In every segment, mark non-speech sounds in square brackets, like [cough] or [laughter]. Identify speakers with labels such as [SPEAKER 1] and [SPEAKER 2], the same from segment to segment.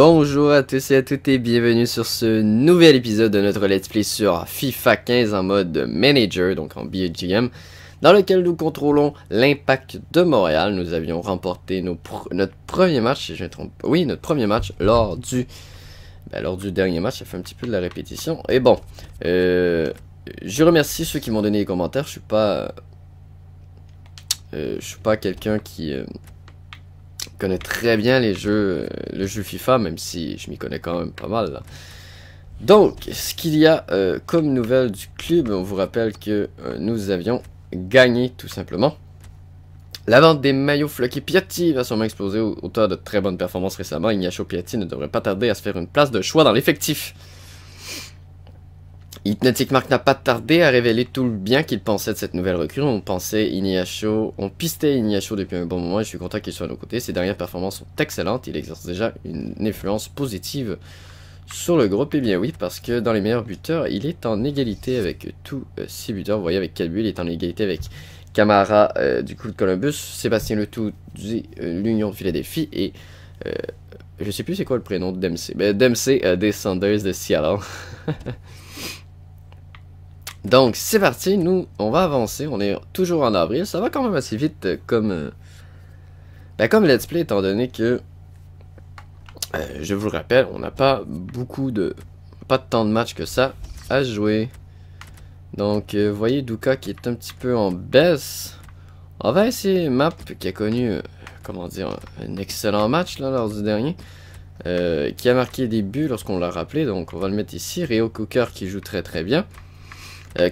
[SPEAKER 1] Bonjour à tous et à toutes et bienvenue sur ce nouvel épisode de notre Let's Play sur FIFA 15 en mode Manager, donc en BGM, dans lequel nous contrôlons l'impact de Montréal. Nous avions remporté notre premier match, si je me trompe oui, notre premier match lors du, ben, lors du dernier match, ça fait un petit peu de la répétition. Et bon, euh, je remercie ceux qui m'ont donné les commentaires, je suis pas... Euh, je suis pas quelqu'un qui... Euh, connais très bien les jeux, euh, le jeu FIFA, même si je m'y connais quand même pas mal. Donc, ce qu'il y a euh, comme nouvelle du club, on vous rappelle que euh, nous avions gagné tout simplement. La vente des maillots Flocky Piatti va sûrement exploser au auteur de très bonnes performances récemment. Ignacio Piatti ne devrait pas tarder à se faire une place de choix dans l'effectif. Hypnotic Mark n'a pas tardé à révéler tout le bien qu'il pensait de cette nouvelle recrue. On pensait on pistait Iniacho depuis un bon moment et je suis content qu'il soit à nos côtés. Ses dernières performances sont excellentes. Il exerce déjà une influence positive sur le groupe. Et bien oui, parce que dans les meilleurs buteurs, il est en égalité avec tous euh, ses buteurs. Vous voyez avec quel but il est en égalité avec Camara euh, du coup de Columbus, Sébastien Letou du euh, l'Union de Philadelphie et je sais plus c'est quoi le prénom de Dempsey. Ben, Dempsey des Sanders de Seattle. [laughs] Donc, c'est parti, nous, on va avancer, on est toujours en avril, ça va quand même assez vite euh, comme... Euh, ben, comme Let's Play, étant donné que, euh, je vous le rappelle, on n'a pas beaucoup de... pas de temps de match que ça à jouer. Donc, vous voyez Duka qui est un petit peu en baisse. On va essayer Map qui a connu, comment dire, un excellent match lors du dernier. qui a marqué des buts lorsqu'on l'a rappelé, donc on va le mettre ici. Rio Cooker qui joue très très bien. Euh,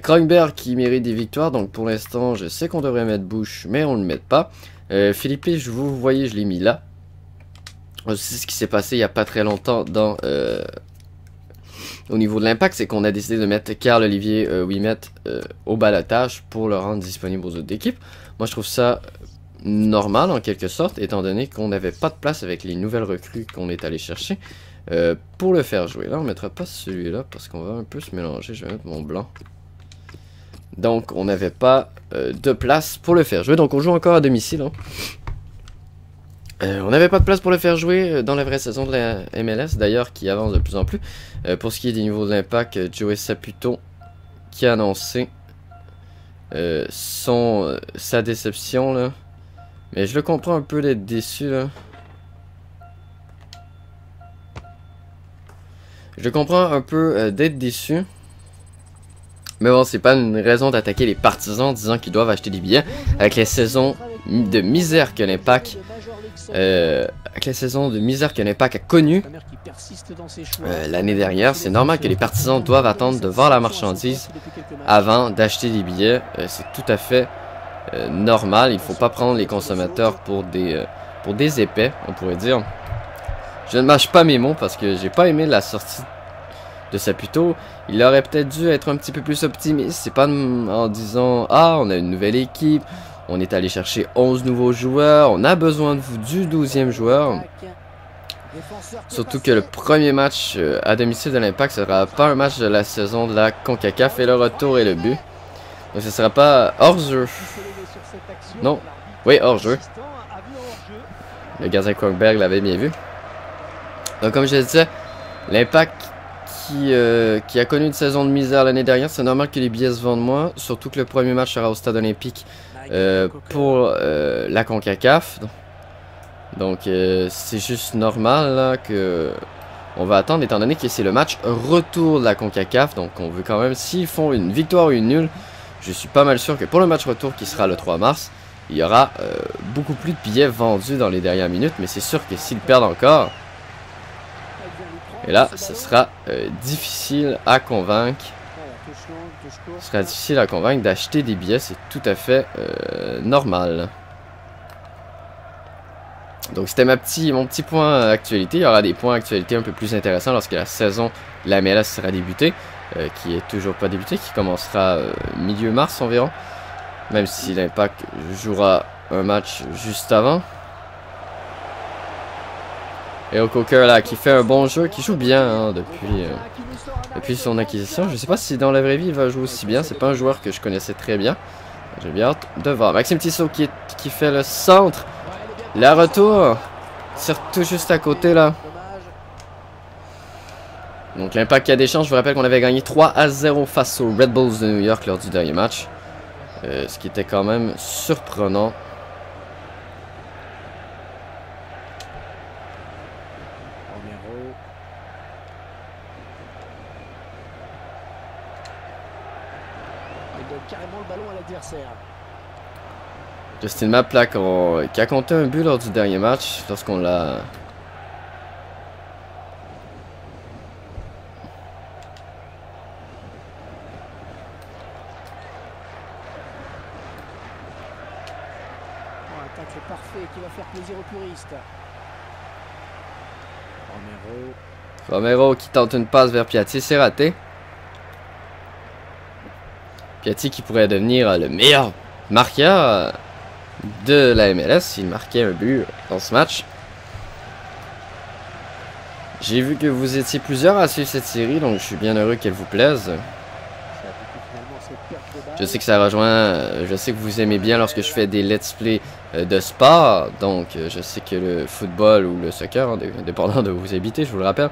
[SPEAKER 1] qui mérite des victoires, donc pour l'instant je sais qu'on devrait mettre Bush, mais on ne le met pas. Euh, je vous voyez, je l'ai mis là. Euh, c'est ce qui s'est passé il n'y a pas très longtemps euh, au niveau de l'impact, c'est qu'on a décidé de mettre Carl Olivier Wimet au balotage pour le rendre disponible aux autres équipes. Moi je trouve ça normal en quelque sorte, étant donné qu'on n'avait pas de place avec les nouvelles recrues qu'on est allé chercher pour le faire jouer. Là on mettra pas celui-là parce qu'on va un peu se mélanger, je vais mettre mon blanc. Donc, on n'avait pas euh, de place pour le faire jouer. Donc, on joue encore à domicile. Hein. Euh, on n'avait pas de place pour le faire jouer euh, dans la vraie saison de la MLS, d'ailleurs, qui avance de plus en plus. pour ce qui est des niveaux d'impact, Joey Saputo qui a annoncé son, sa déception. Là. Mais je le comprends un peu d'être déçu. Là. Je comprends un peu d'être déçu. Mais bon, c'est pas une raison d'attaquer les partisans en disant qu'ils doivent acheter des billets. Avec les saisons de misère que l'Impact... Euh, avec les saisons de misère que l'Impact a connu euh, l'année dernière, c'est normal que les partisans doivent attendre de voir la marchandise avant d'acheter des billets. Euh, c'est tout à fait euh, normal. Il faut pas prendre les consommateurs pour des, pour des épais, on pourrait dire. Je ne mâche pas mes mots parce que j'ai pas aimé la sortie de Saputo, il aurait peut-être dû être un petit peu plus optimiste. C'est pas en disant Ah, on a une nouvelle équipe, on est allé chercher 11 nouveaux joueurs, on a besoin du 12e joueur. Surtout que le premier match euh, à domicile de l'Impact sera pas un match de la saison de la CONCACAF et le retour et le but. Donc ce sera pas hors jeu. Non. Oui, hors jeu. Le gardien Krogberg l'avait bien vu. Donc comme je disais, l'Impact euh, qui, a connu une saison de misère l'année dernière, c'est normal que les billets se vendent moins, surtout que le premier match sera au stade olympique euh, pour euh, la CONCACAF. Donc c'est juste normal là, que on va attendre étant donné que c'est le match retour de la CONCACAF. Donc on veut quand même, s'ils font une victoire ou une nulle, je suis pas mal sûr que pour le match retour qui sera le 3 mars, il y aura beaucoup plus de billets vendus dans les dernières minutes. Mais c'est sûr que s'ils perdent encore, et là, ce sera euh, difficile à convaincre. Ce sera difficile à convaincre d'acheter des billets, c'est tout à fait euh, normal. Donc c'était mon petit point actualité. Il y aura des points actualité un peu plus intéressants lorsque la saison de la MLS sera débutée. Euh, qui est toujours pas débutée, qui commencera milieu mars environ. Même si l'Impact jouera un match juste avant. Et au Coker là, qui fait un bon jeu, qui joue bien hein, depuis, euh, depuis son acquisition. Je sais pas si dans la vraie vie il va jouer aussi bien. C'est pas un joueur que je connaissais très bien. J'ai bien hâte de voir. Maxime Tissot qui, qui fait le centre. La retour. Tire tout juste à côté là. Donc l'impact qui a des chances, je vous rappelle qu'on avait gagné 3 à 0 face aux Red Bulls de New York lors du dernier match. Euh, ce qui était quand même surprenant.
[SPEAKER 2] Romero. Il donne carrément le ballon à l'adversaire.
[SPEAKER 1] Justin Mapp là, qu'on- qui a compté un but lors du dernier match lorsqu'on l'a
[SPEAKER 2] Oh, un tacle parfait qui va faire plaisir aux puristes. Romero.
[SPEAKER 1] Romero qui tente une passe vers Piatti, c'est raté. Piatti qui pourrait devenir le meilleur marqueur euh, de la MLS s'il marquait un but dans ce match. J'ai vu que vous étiez plusieurs à suivre cette série, donc je suis bien heureux qu'elle vous plaise. Je sais que ça rejoint, je sais que vous aimez bien lorsque je fais des let's play euh, de sport, donc euh, je sais que le football ou le soccer, hein, dé- dépendant de où vous habitez, je vous le rappelle,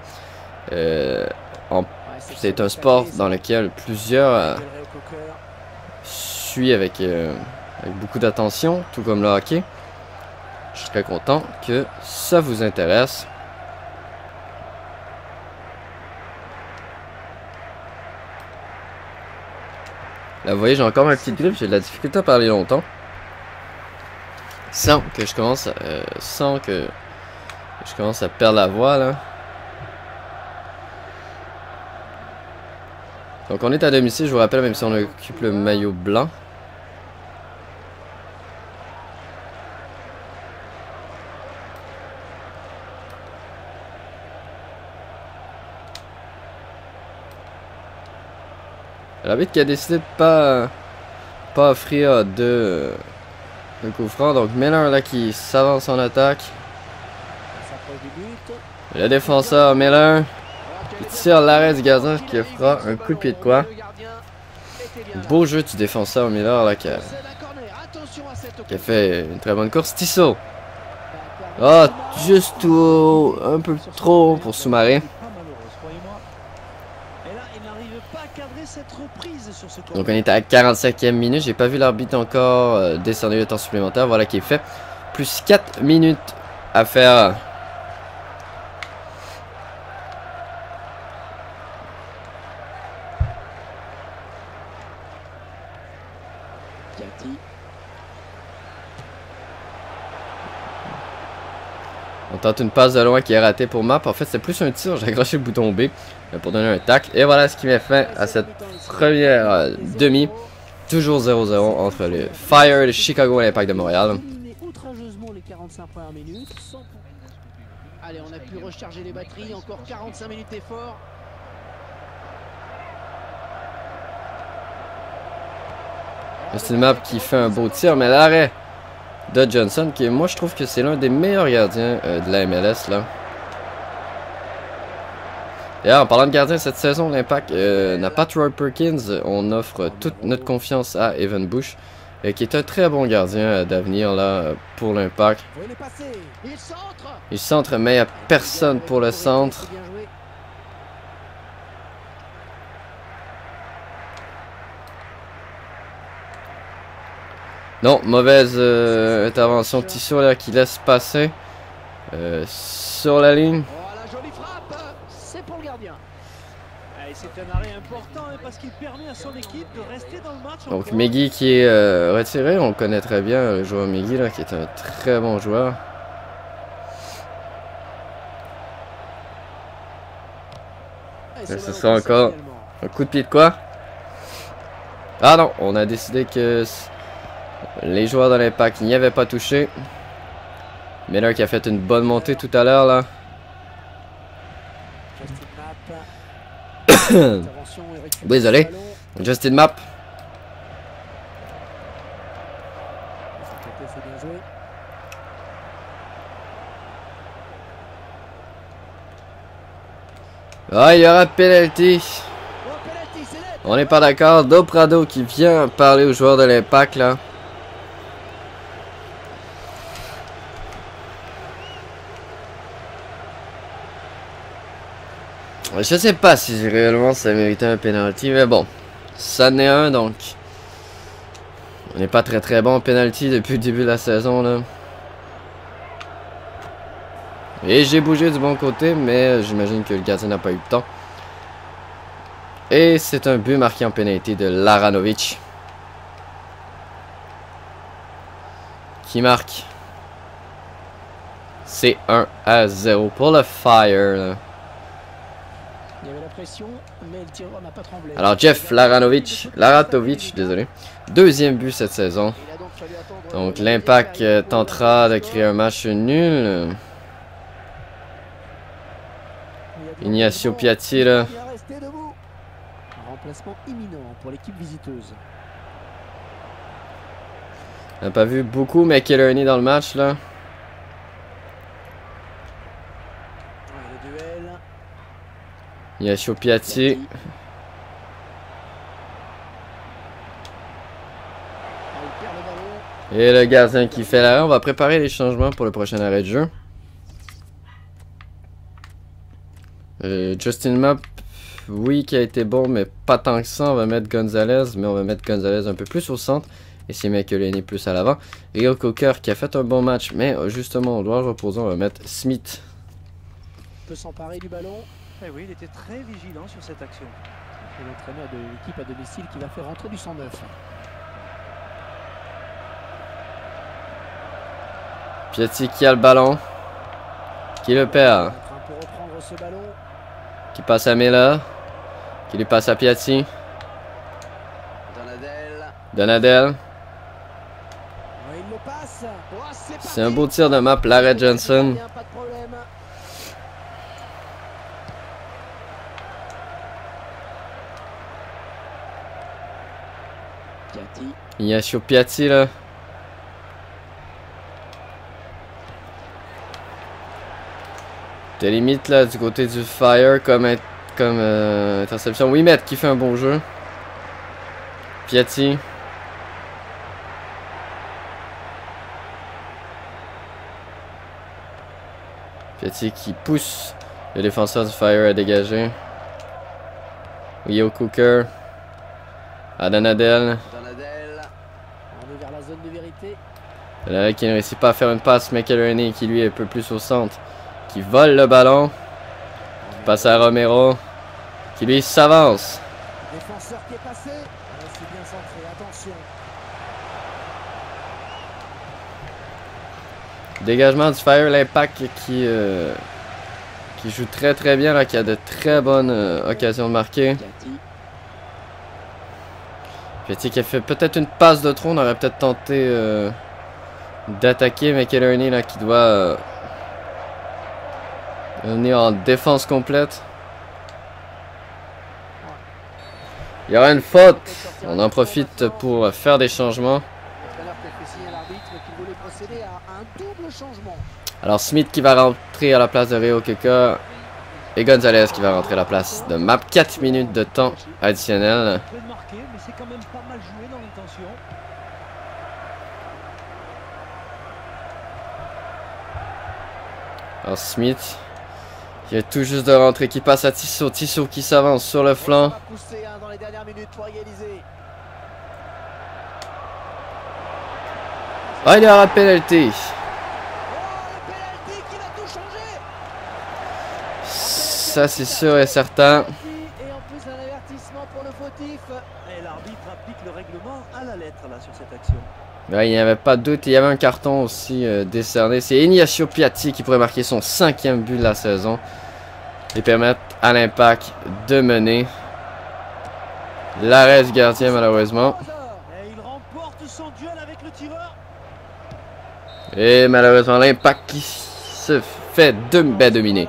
[SPEAKER 1] euh, c'est un sport dans lequel plusieurs suivent avec, avec beaucoup d'attention, tout comme le hockey. Je serais content que ça vous intéresse. Là, vous voyez, j'ai encore ma petite grippe, j'ai de la difficulté à parler longtemps. Sans que je commence, euh, sans que je commence à perdre la voix là. Donc on est à domicile, je vous rappelle, même si on occupe le maillot blanc. Qui a décidé de pas, pas offrir de, de coup franc. Donc Miller là qui s'avance en attaque. Le défenseur Miller qui tire l'arrêt du gardien qui fera un coup de pied de quoi. Beau jeu du défenseur Miller là qui a, fait une très bonne course. Tissot. Ah, juste tout, un peu trop pour sous-marin.
[SPEAKER 2] Pas malheureuse, croyez-moi. Et là, il n'arrive pas à cadrer cette reprise sur ce corner.
[SPEAKER 1] Donc on est à la 45e minute. J'ai pas vu l'arbitre encore euh, décerner le temps supplémentaire. Voilà qui est fait. Plus 4 minutes à faire. On tente une passe de loin qui est ratée pour Map. En fait, c'est plus un tir. J'ai accroché le bouton B pour donner un tac. Et voilà ce qui met fin à cette première euh, demi. Toujours 0-0 entre le Fire de Chicago et l'Impact de Montréal.
[SPEAKER 2] Éliminer outrageusement les 45 premières minutes. sans pour- Allez, on a pu recharger les batteries. Encore 45 minutes d'effort.
[SPEAKER 1] Justin Map qui fait un beau tir, mais l'arrêt de Johnson, qui moi je trouve que c'est l'un des meilleurs gardiens euh, de la MLS là. D'ailleurs, en parlant de gardien cette saison, l'Impact euh, n'a pas Troy Perkins. On offre toute notre confiance à Evan Bush, euh, qui est un très bon gardien euh, d'avenir là pour l'Impact.
[SPEAKER 2] Il centre.
[SPEAKER 1] Mais il n'y a personne pour le centre. Non, mauvaise euh, intervention Tissot là qui laisse passer sur la ligne.
[SPEAKER 3] Un arrêt important hein, parce qu'il permet à son équipe de rester dans le match.
[SPEAKER 1] Donc
[SPEAKER 3] encore.
[SPEAKER 1] Meggy qui est euh, retiré, on connaît très bien, le joueur Meggy là, qui est un très bon joueur. Ce sera
[SPEAKER 2] là,
[SPEAKER 1] encore-
[SPEAKER 2] finalement.
[SPEAKER 1] Un coup de pied de quoi? Ah non, on a décidé que les joueurs de l'impact n'y avaient pas touché. Miller qui a fait une bonne montée tout à l'heure là.
[SPEAKER 2] Justin Mapp. Intervention et récupération [coughs]
[SPEAKER 1] Désolé. Justin Map. Ah, il y aura penalty. On n'est pas d'accord. Do Prado qui vient parler aux joueurs de l'impact là. Je sais pas si réellement ça méritait un penalty, mais bon. Ça n'est un donc. On n'est pas très très bon en penalty depuis le début de la saison là. Et j'ai bougé du bon côté, mais j'imagine que le gardien n'a pas eu le temps. Et c'est un but marqué en pénalité de Laranovic. Qui marque. C'est 1 à 0 pour le Fire.
[SPEAKER 2] La pression, mais le tireur n'a pas tremblé.
[SPEAKER 1] Alors Jeff Laranovic, Laratovic, désolé. Deuxième but cette saison.
[SPEAKER 2] Donc
[SPEAKER 1] l'impact euh, tentera de créer un match nul. Ignacio Piatti là.
[SPEAKER 2] Remplacement imminent pour l'équipe visiteuse.
[SPEAKER 1] On n'a pas vu beaucoup McIlhenny dans le match là.
[SPEAKER 2] Ouais, le duel.
[SPEAKER 1] Ignacio Piatti.
[SPEAKER 2] Ah, il ballon.
[SPEAKER 1] Et le gardien qui fait l'arrêt. On va préparer les changements pour le prochain arrêt de jeu. Euh, Justin Map, oui, qui a été bon, mais pas tant que ça. On va mettre Gonzalez, mais on va mettre Gonzalez un peu plus au centre. Et c'est McElhenney plus à l'avant. Rio Coker qui a fait un bon match, mais euh, justement, on doit reposer. On va mettre Smith.
[SPEAKER 2] peut s'emparer du ballon.
[SPEAKER 3] Eh oui, il était très vigilant sur cette action.
[SPEAKER 2] Et l'entraîneur de l'équipe à domicile qui va faire rentrer du 109.
[SPEAKER 1] Piatti qui a le ballon. Qui le perd. Qui passe à Mela. Qui lui passe à Piatti.
[SPEAKER 2] Donadel. Oh, c'est
[SPEAKER 1] C'est un beau tir de map. Larry Johnson.
[SPEAKER 2] Bien, Pas de problème.
[SPEAKER 1] Ignacio Piatti là. Des limites là du côté du Fire comme, euh, interception. Wimet qui fait un bon jeu. Piatti. Piatti qui pousse le défenseur du Fire à dégager. Yo Cooker. Adanadel.
[SPEAKER 2] Donadel. On est vers la zone de vérité.
[SPEAKER 1] Là, qui ne réussit pas à faire une passe, McElhenney qui lui est un peu plus au centre, qui vole le ballon, qui passe à Romero, qui lui s'avance.
[SPEAKER 2] Défenseur qui est passé. Ouais, c'est bien centré. Attention.
[SPEAKER 1] Dégagement du Fire, l'impact qui, euh, qui joue très très bien, là, qui a de très bonnes euh, occasions de marquer. Petit a fait peut-être une passe de trop, on aurait peut-être tenté euh, d'attaquer McElhenney là qui doit euh, venir en défense complète. Il y aura une faute. On en profite pour faire des changements. Alors Smith qui va rentrer à la place de Rio Keka et Gonzalez qui va rentrer à la place de Map. 4 minutes de temps additionnel.
[SPEAKER 3] C'est quand même pas mal joué dans l'intention.
[SPEAKER 1] Alors Smith qui est tout juste de rentrer, qui passe à Tissot. Tissot qui s'avance sur le flanc.
[SPEAKER 2] Hein.
[SPEAKER 1] Ah, il pénalité.
[SPEAKER 2] Qui va tout changer.
[SPEAKER 1] Ça, c'est sûr et certain.
[SPEAKER 2] Et en plus un avertissement pour le fautif.
[SPEAKER 3] Et l'arbitre applique le règlement à la lettre là sur cette action.
[SPEAKER 1] Ouais, il n'y avait pas de doute. Il y avait un carton aussi euh, décerné. C'est Ignacio Piatti qui pourrait marquer son cinquième but de la saison. Et permettre à l'impact de mener. L'arrêt du gardien, malheureusement. Et malheureusement, l'impact qui se fait de, ben, dominer.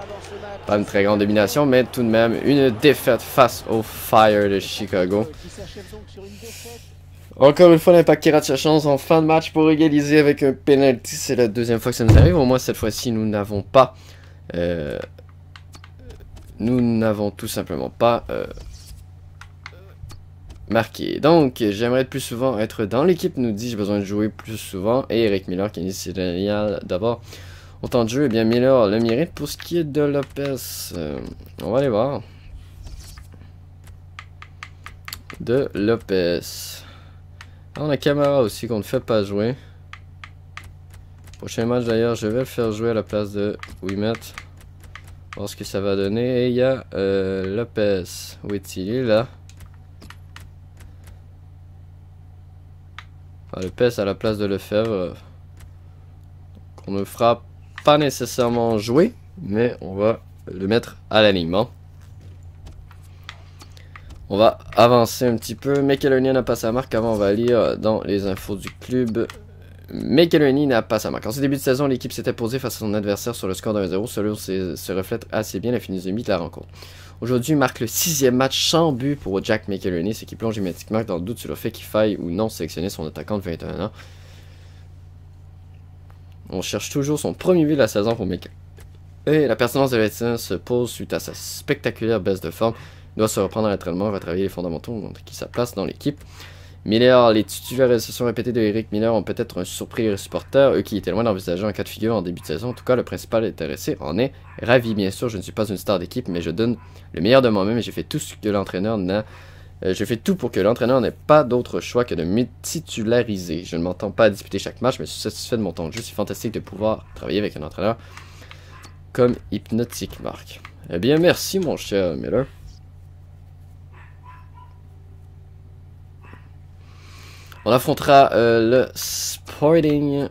[SPEAKER 1] Pas une très grande domination, mais tout de même une défaite face au Fire de Chicago. Encore une fois, l'impact qui rate sa chance en fin de match pour égaliser avec un penalty. C'est la deuxième fois que ça nous arrive. Au moins, cette fois-ci, nous n'avons pas. euh, nous n'avons tout simplement pas euh, marqué. Donc, j'aimerais plus souvent être dans l'équipe, nous dit j'ai besoin de jouer plus souvent. Et Eric Miller qui c'est génial d'abord. Au temps de jeu, eh bien Miller le mérite. Pour ce qui est de Lopez, euh, on va aller voir. De Lopez. Ah, on a Camara aussi qu'on ne fait pas jouer. Prochain match d'ailleurs, je vais le faire jouer à la place de Wimet. Voir ce que ça va donner. Et il y a euh, Lopez. Où est-il? Là ah, Lopez à la place de Lefebvre. Qu'on ne fera pas nécessairement jouer. Mais on va le mettre à l'alignement. On va avancer un petit peu. McElhenney n'a pas sa marque. Avant, on va lire dans les infos du club. McElhenney n'a pas sa marque. En ce début de saison, l'équipe s'était posée face à son adversaire sur le score de 1-0. Cela se reflète assez bien la finissement de la rencontre. Aujourd'hui, marque le sixième match sans but pour Jack McElhenney, ce qui plonge immédiatement dans le doute sur le fait qu'il faille ou non sélectionner son attaquant de 21 ans. On cherche toujours son premier but de la saison pour McElhenney. Et la pertinence de Vincent se pose suite à sa spectaculaire baisse de forme. Doit se reprendre l'entraînement, retravailler les fondamentaux, qui sa place dans l'équipe. Miller, les titularisations répétées de Eric Miller ont peut-être un surpris les supporters, eux qui étaient loin d'envisager un cas de figure en début de saison. En tout cas, le principal intéressé en est ravi. Bien sûr, je ne suis pas une star d'équipe, mais je donne le meilleur de moi-même et j'ai fait tout ce que l'entraîneur n'a. Euh, j'ai fait tout pour que l'entraîneur n'ait pas d'autre choix que de me titulariser. Je ne m'entends pas à disputer chaque match, mais je suis satisfait de mon temps de jeu. C'est fantastique de pouvoir travailler avec un entraîneur comme Hypnotic Mark. Eh bien, merci mon cher Miller. On affrontera euh, le Sporting.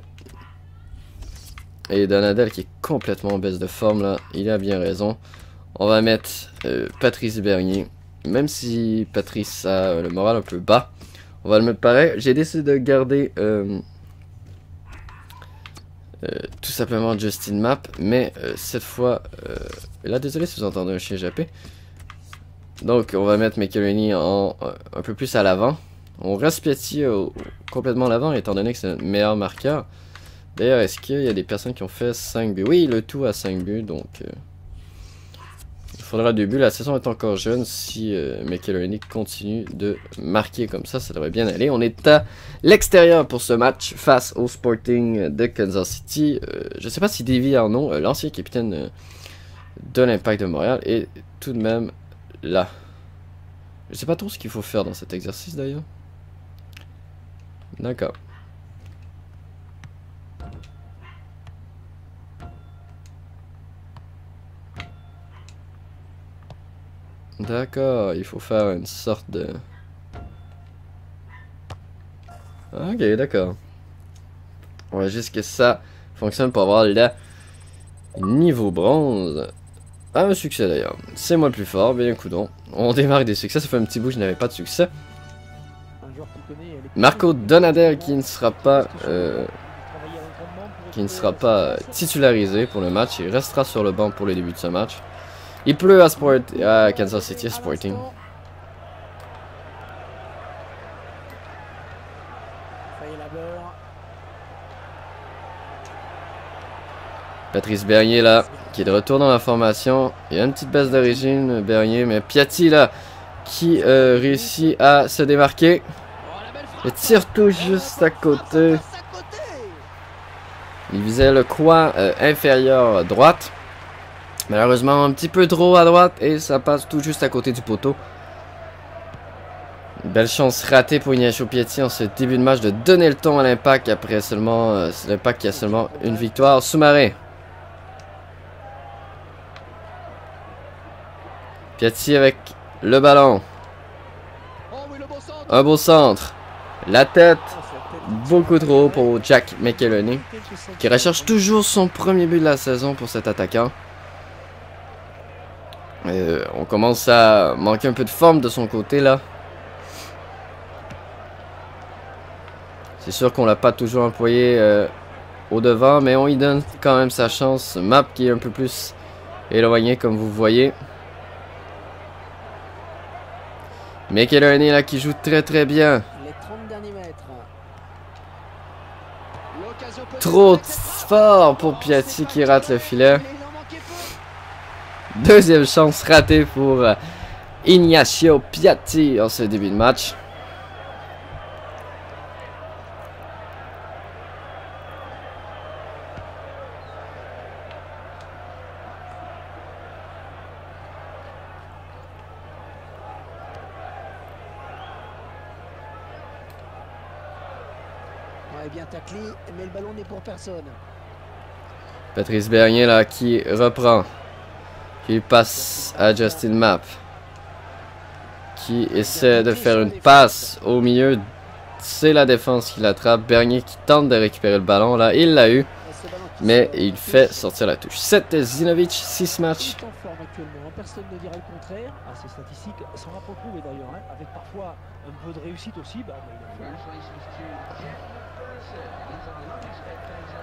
[SPEAKER 1] Et Donadel qui est complètement en baisse de forme là. Il a bien raison. On va mettre euh, Patrice Bernier. Même si Patrice a le moral un peu bas. On va le mettre pareil. J'ai décidé de garder euh, tout simplement Justin Map. Mais cette fois... là désolé si vous entendez un chien jappé. Donc on va mettre McElhenney en un peu plus à l'avant. On reste euh, complètement l'avant étant donné que c'est notre meilleur marqueur. D'ailleurs, est-ce qu'il y a des personnes qui ont fait 5 buts? Oui, le tout à 5 buts, donc... Euh, il faudra 2 buts. La saison est encore jeune. Si euh, continue de marquer comme ça, ça devrait bien aller. On est à l'extérieur pour ce match face au Sporting de Kansas City. Euh, je ne sais pas si Davy Arnaud, l'ancien capitaine de l'Impact de Montréal, est tout de même là. Je sais pas trop ce qu'il faut faire dans cet exercice d'ailleurs. D'accord. D'accord, il faut faire une sorte de... Ok, d'accord. On va juste que ça fonctionne pour avoir le niveau bronze. Ah, un succès d'ailleurs. C'est moi le plus fort, bien coudon. On démarre des succès, ça fait un petit bout je n'avais pas de succès. Marco Donadel qui ne sera pas euh, qui ne sera pas titularisé pour le match. Il restera sur le banc pour le début de ce match. Il pleut à, Sport, à Kansas City Sporting. Patrice Bernier là, qui est de retour dans la formation. Il y a une petite baisse d'origine, Bernier, mais Piatti là, qui euh, réussit à se démarquer. Il tire tout juste à côté. Il visait le coin euh, inférieur droite. Malheureusement, un petit peu trop à droite et ça passe tout juste à côté du poteau. belle chance ratée pour Ignacio Piatti en ce début de match de donner le ton à l'impact après seulement euh, l'impact qui a seulement une victoire sous-marin. Piatti avec le ballon. Un beau centre. La tête, beaucoup trop pour Jack McElhenney, qui recherche toujours son premier but de la saison pour cet attaquant. Euh, on commence à manquer un peu de forme de son côté là. C'est sûr qu'on l'a pas toujours employé euh, au devant, mais on y donne quand même sa chance. Map qui est un peu plus éloigné comme vous voyez. McElhenney là qui joue très très bien. Trop fort pour Piatti qui rate le filet. Deuxième chance ratée pour euh, Ignacio Piatti en ce début de match.
[SPEAKER 2] Est bien taclé, mais le ballon n'est pour personne.
[SPEAKER 1] Patrice Bernier là qui reprend. Qui passe à Justin Mapp. Qui essaie de faire une passe au milieu. C'est la défense qui l'attrape. Bernier qui tente de récupérer le ballon là. Il l'a eu. Mais il fait sortir la touche. 7 Zinovic, 6 matchs.
[SPEAKER 2] Hein, personne ne dira le contraire.
[SPEAKER 3] Ah, ces statistiques sont rapprochées d'ailleurs, hein, avec parfois un peu de réussite aussi.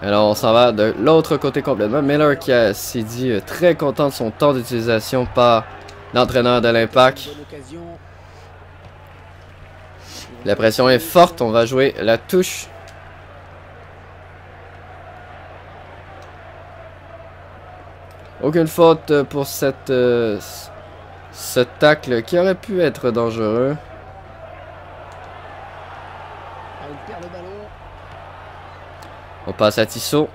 [SPEAKER 1] Alors on s'en va de l'autre côté complètement. Miller qui s'est dit euh, très content de son temps d'utilisation par l'entraîneur de l'Impact. La pression est forte, on va jouer la touche. Aucune faute pour cette, euh, ce tacle qui aurait pu être dangereux.
[SPEAKER 2] Ah, il perd le ballon.
[SPEAKER 1] On passe à Tissot.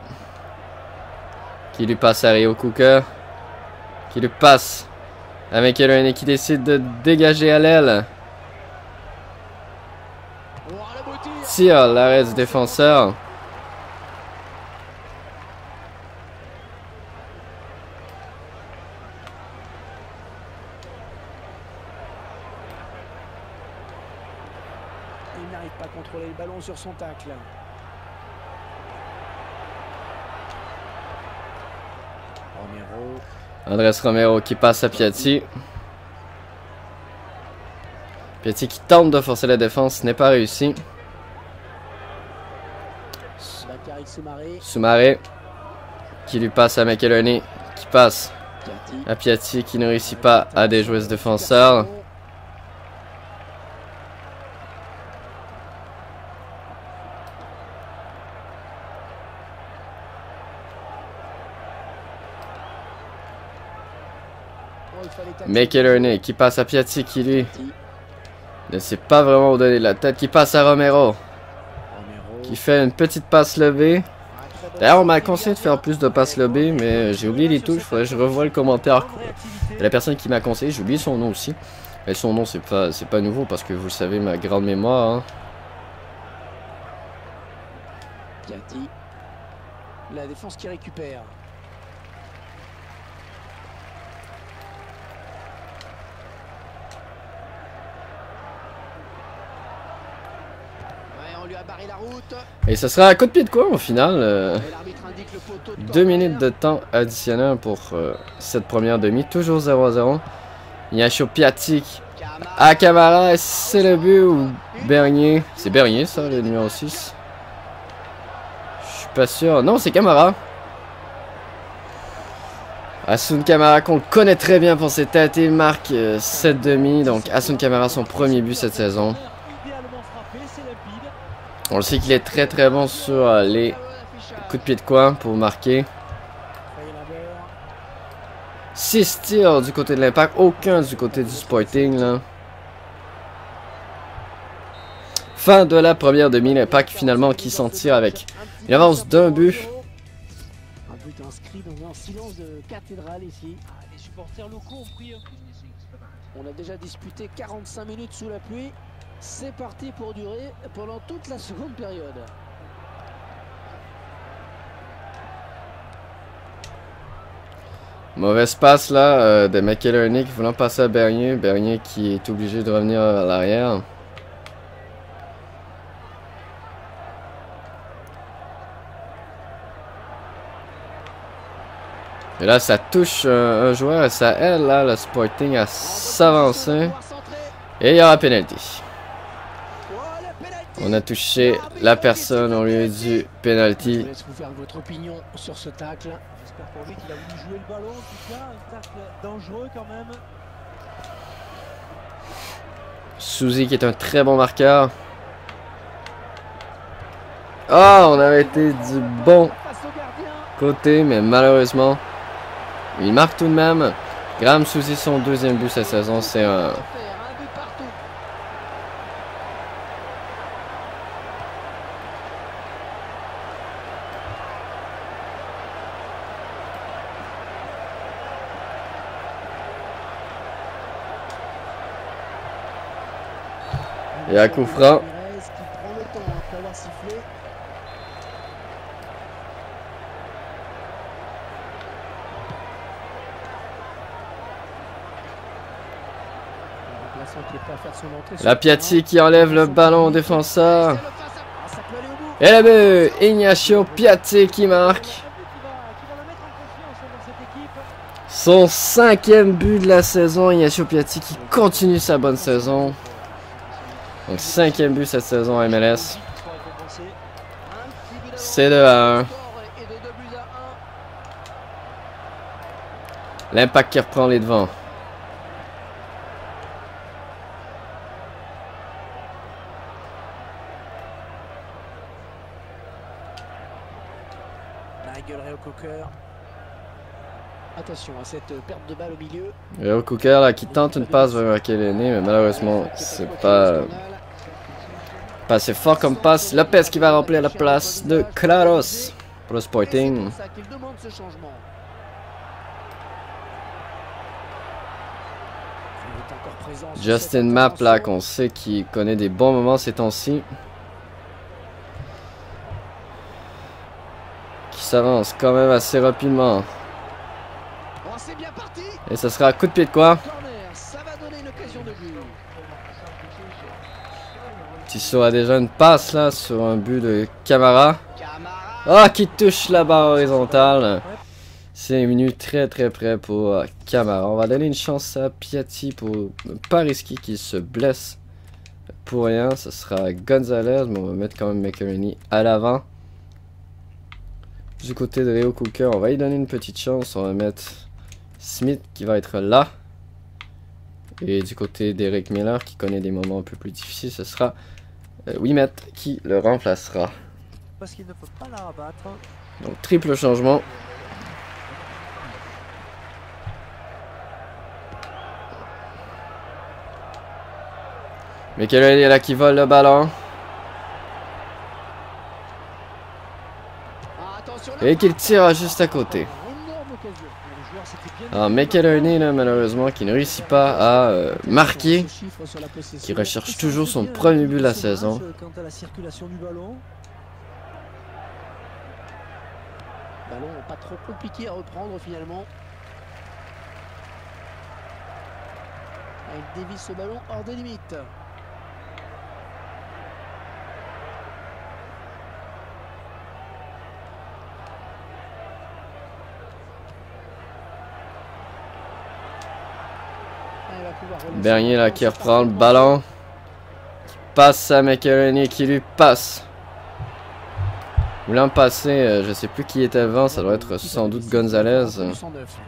[SPEAKER 1] Qui lui passe à Rio Cooker. Qui lui passe à McElwain qui décide de dégager à l'aile. Tire l'arrêt du défenseur.
[SPEAKER 2] Il n'arrive pas à contrôler le ballon sur son tacle. Romero.
[SPEAKER 1] Andrés Romero qui passe à Piatti. Piatti qui tente de forcer la défense, n'est pas réussi.
[SPEAKER 2] Soumaré.
[SPEAKER 1] Qui lui passe à McElhenney qui passe à Piatti qui ne réussit pas à déjouer ce défenseur. McElhenney qui passe à Piatti qui lui ne sait pas vraiment où donner la tête, qui passe à Romero qui fait une petite passe levée. D'ailleurs on m'a conseillé de faire plus de passes levées mais j'ai oublié les touches, je revoie le commentaire de la personne qui m'a conseillé, j'ai oublié son nom aussi. Et son nom c'est pas pas nouveau parce que vous le savez ma grande mémoire. hein.
[SPEAKER 2] Piatti. La défense qui récupère. Ouais, on lui a barré la route.
[SPEAKER 1] Et ce sera un coup de pied de quoi au final euh, Deux minutes de temps additionnel pour euh, cette première demi, toujours 0-0. Ignacio Piatti
[SPEAKER 2] Camara.
[SPEAKER 1] à Camara, c'est le but ou Bernier C'est Bernier ça, le numéro 6 Je suis pas sûr. Non, c'est Camara. Asun Camara qu'on le connaît très bien pour ses têtes, il marque euh, cette demi. Donc Asun Camara son premier but cette saison. On le sait qu'il est très très bon sur euh, les coups de pied de coin pour marquer.
[SPEAKER 2] Feuillet-Labeur.
[SPEAKER 1] 6 tirs du côté de l'impact, aucun du côté du Sporting là. Fin de la première demi, l'impact finalement qui s'en tire avec une avance d'un but.
[SPEAKER 2] Un but inscrit dans un silence de cathédrale ici.
[SPEAKER 3] Ah, les supporters locaux ont pris un coup.
[SPEAKER 2] On a déjà disputé 45 minutes sous la pluie. C'est parti pour durer pendant toute la seconde période.
[SPEAKER 1] Mauvaise passe là euh, de McElhenney qui voulant passer à Bernier. Bernier qui est obligé de revenir à l'arrière. Et là, ça touche euh, un joueur et ça aide là le Sporting à s'avancer. Et il y aura penalty. On a touché la personne au lieu du penalty.
[SPEAKER 2] vous laisse vous faire votre opinion sur ce tacle.
[SPEAKER 3] J'espère pour lui qu'il a voulu jouer le ballon. En tout cas, un tacle dangereux quand même.
[SPEAKER 1] Suzy qui est un très bon marqueur. Ah, on avait été du bon côté, mais malheureusement, il marque tout de même. Graham Suzy, son deuxième but cette saison, c'est un... La Piatti qui enlève le ballon au défenseur. Et la but Ignacio Piatti qui marque. Son cinquième but de la saison, Ignacio Piatti qui continue sa bonne saison. Donc cinquième but cette saison à MLS. C'est de 1.
[SPEAKER 2] d'avance. Et de deux buts à un.
[SPEAKER 1] L'impact qui reprend les devants.
[SPEAKER 2] Attention à cette perte de balle au milieu.
[SPEAKER 1] Réo Cooker là qui tente une passe vers Makelele, mais malheureusement c'est pas, pas assez fort comme passe. Lopez qui va remplir la place de Claros pour le Sporting. Justin Mapp là qu'on sait qu'il connaît des bons moments ces temps-ci. Qui s'avance quand même assez rapidement. Et ça sera un coup de pied de quoi? Tissot a déjà une passe là sur un but de Camara. Ah, qui touche la barre horizontale. C'est venu très très près pour euh, Camara. On va donner une chance à Piatti pour pas risquer qu'il se blesse pour rien. Ce sera Gonzalez, mais on va mettre quand même McInerney à l'avant. Du côté de Leo Cooker, on va lui donner une petite chance. On va mettre Smith qui va être là. Et du côté d'Eric Miller qui connaît des moments un peu plus difficiles, ce sera euh, Wimet qui le remplacera.
[SPEAKER 3] Parce qu'il ne faut pas la rabattre.
[SPEAKER 1] Donc triple changement. Michael est là qui vole le ballon.
[SPEAKER 2] Ah,
[SPEAKER 1] Et qu'il tire juste à côté. McElhenney là malheureusement qui ne réussit pas à euh, marquer. Qui recherche toujours son premier but de la saison.
[SPEAKER 3] Ballon.
[SPEAKER 2] Pas trop compliqué à reprendre finalement. Il dévisse ce ballon hors des limites. Ah, il va pouvoir relancer
[SPEAKER 1] Bernier là qui reprend le ballon. Qui passe à McElhenney qui lui passe. Voulant passer, euh, je sais plus qui était avant, ça doit être sans doute Gonzalez.
[SPEAKER 2] 109.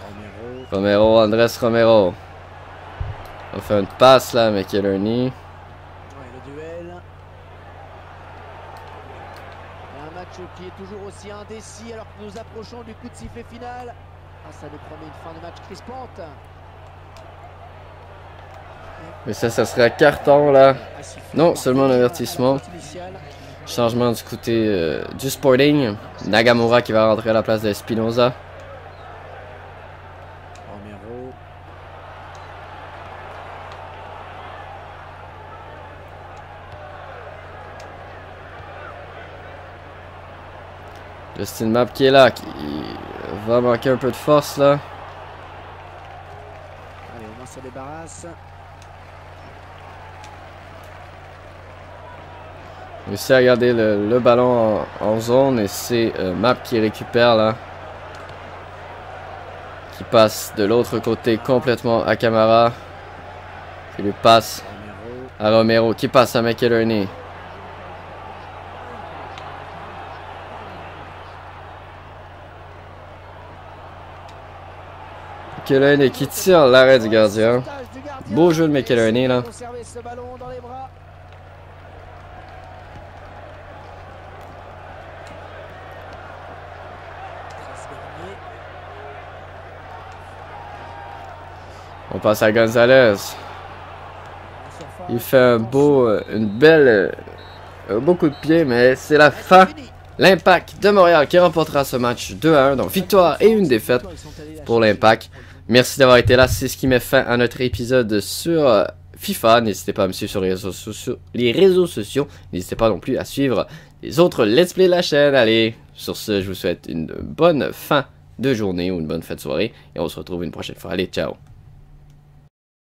[SPEAKER 2] Romero.
[SPEAKER 1] Romero, Andrés Romero. On fait une passe là, McElhenney.
[SPEAKER 2] Un match qui est toujours aussi indécis alors que nous approchons du coup de sifflet final. Ah, ça nous promet une fin de match crispante.
[SPEAKER 1] Mais ça, ça serait un carton là.
[SPEAKER 2] À.
[SPEAKER 1] Non, seulement un avertissement.
[SPEAKER 2] Initial.
[SPEAKER 1] Changement du côté euh, du Sporting. Nagamura qui va rentrer à la place de Spinoza.
[SPEAKER 2] Romero.
[SPEAKER 1] Justin Map qui est là, qui va manquer un peu de force là.
[SPEAKER 2] Allez, moins ça débarrasse.
[SPEAKER 1] Réussit à garder le, le ballon en, en zone et c'est euh, Map qui récupère là. Qui passe de l'autre côté complètement à Camara. Qui lui passe à Romero qui passe à McElhenney. Qui tire l'arrêt du gardien. Beau jeu de McElhenney, là. On passe à Gonzalez. Il fait un beau, euh, une belle, euh, un beau coup de pied, mais c'est la fin. L'Impact de Montréal qui remportera ce match 2 à 1, donc victoire et une défaite pour l'Impact. Merci d'avoir été là, c'est ce qui met fin à notre épisode sur euh, FIFA. N'hésitez pas à me suivre sur les réseaux sociaux. Les réseaux sociaux. N'hésitez pas non plus à suivre les autres Let's Play de la chaîne. Allez, sur ce, je vous souhaite une bonne fin de journée ou une bonne fin de soirée. Et on se retrouve une prochaine fois. Allez, ciao!